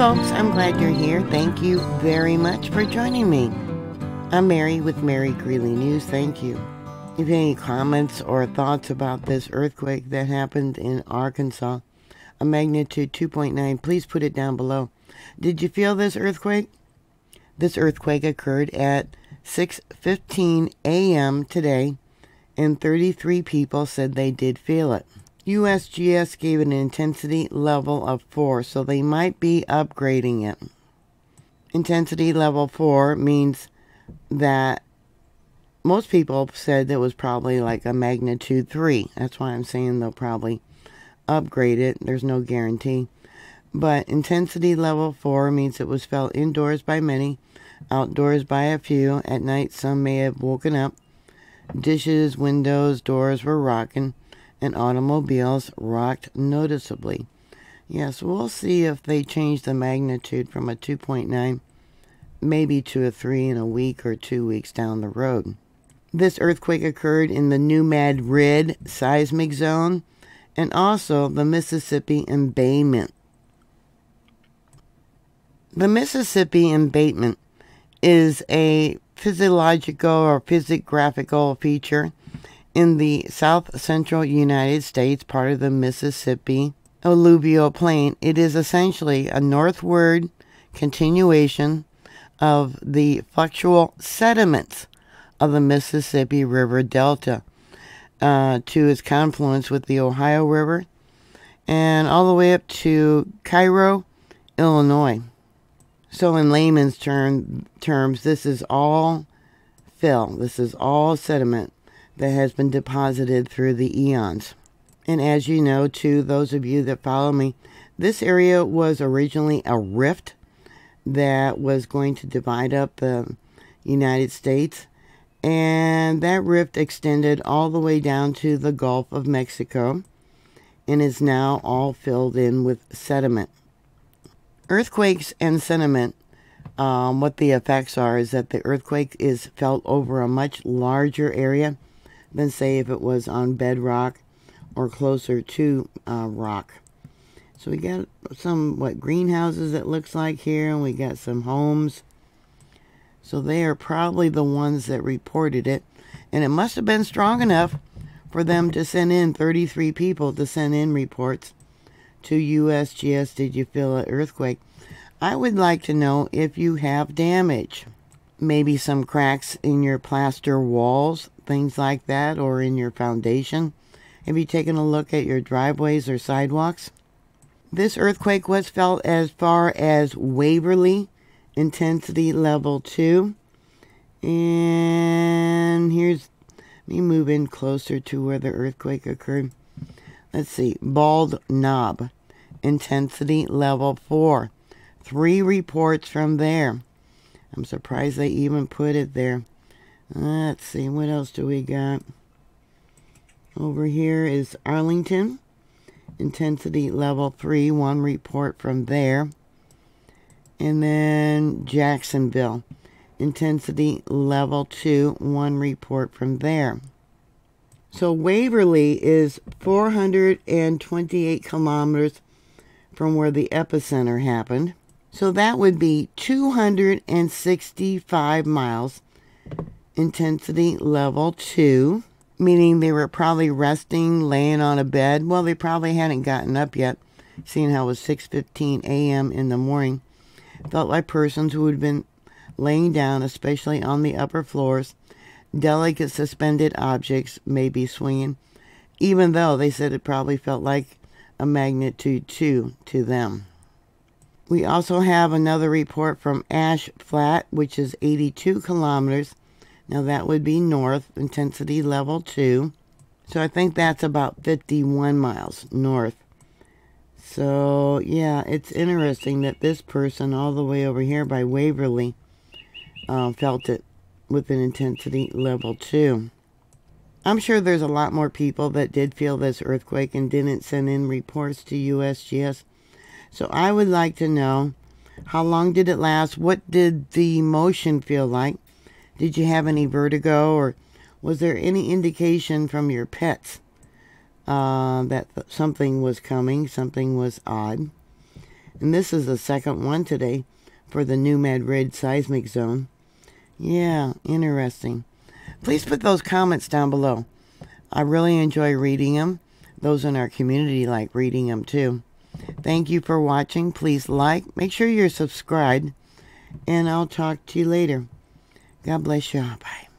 folks. I'm glad you're here. Thank you very much for joining me. I'm Mary with Mary Greeley News. Thank you. If you have any comments or thoughts about this earthquake that happened in Arkansas, a magnitude 2.9, please put it down below. Did you feel this earthquake? This earthquake occurred at 6:15 a.m. today, and 33 people said they did feel it. USGS gave an intensity level of 4, so they might be upgrading it. Intensity level 4 means that most people said it was probably like a magnitude 3. That's why I'm saying they'll probably upgrade it. There's no guarantee. But intensity level 4 means it was felt indoors by many, outdoors by a few. At night, some may have woken up. Dishes, windows, doors were rocking and automobiles rocked noticeably. Yes, we'll see if they change the magnitude from a 2.9 maybe to a 3 in a week or two weeks down the road. This earthquake occurred in the New Madrid seismic zone and also the Mississippi embayment. The Mississippi embayment is a physiological or physiographical feature in the south central United States, part of the Mississippi alluvial plain. It is essentially a northward continuation of the fluctual sediments of the Mississippi River Delta uh, to its confluence with the Ohio River and all the way up to Cairo, Illinois. So, in layman's term, terms, this is all fill. This is all sediment that has been deposited through the eons. And as you know, to those of you that follow me, this area was originally a rift that was going to divide up the United States. And that rift extended all the way down to the Gulf of Mexico and is now all filled in with sediment. Earthquakes and sediment, um, what the effects are is that the earthquake is felt over a much larger area than say if it was on bedrock or closer to uh, rock. So we got some, what, greenhouses it looks like here, and we got some homes. So they are probably the ones that reported it. And it must have been strong enough for them to send in 33 people to send in reports to USGS. Did you feel an earthquake? I would like to know if you have damage. Maybe some cracks in your plaster walls things like that or in your foundation? Have you taken a look at your driveways or sidewalks? This earthquake was felt as far as Waverly, intensity level 2. And here's me move in closer to where the earthquake occurred. Let's see, Bald Knob, intensity level 4. Three reports from there. I'm surprised they even put it there. Let's see, what else do we got? Over here is Arlington. Intensity level 3, one report from there. And then Jacksonville. Intensity level 2, one report from there. So Waverly is 428 kilometers from where the epicenter happened. So that would be 265 miles intensity level 2, meaning they were probably resting, laying on a bed. Well, they probably hadn't gotten up yet, seeing how it was 6.15 a.m. in the morning. Felt like persons who had been laying down, especially on the upper floors. Delicate suspended objects may be swinging, even though they said it probably felt like a magnitude 2 to them. We also have another report from Ash Flat, which is 82 kilometers now that would be north, intensity level 2. So I think that's about 51 miles north. So yeah, it's interesting that this person all the way over here by Waverly uh, felt it with an intensity level 2. I'm sure there's a lot more people that did feel this earthquake and didn't send in reports to USGS. So I would like to know how long did it last? What did the motion feel like? Did you have any vertigo or was there any indication from your pets uh, that something was coming, something was odd? And this is the second one today for the New Madrid seismic zone. Yeah, interesting. Please put those comments down below. I really enjoy reading them. Those in our community like reading them too. Thank you for watching. Please like, make sure you're subscribed, and I'll talk to you later. God bless you. Bye.